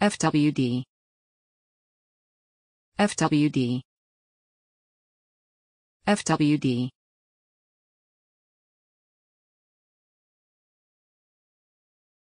FWD FWD FWD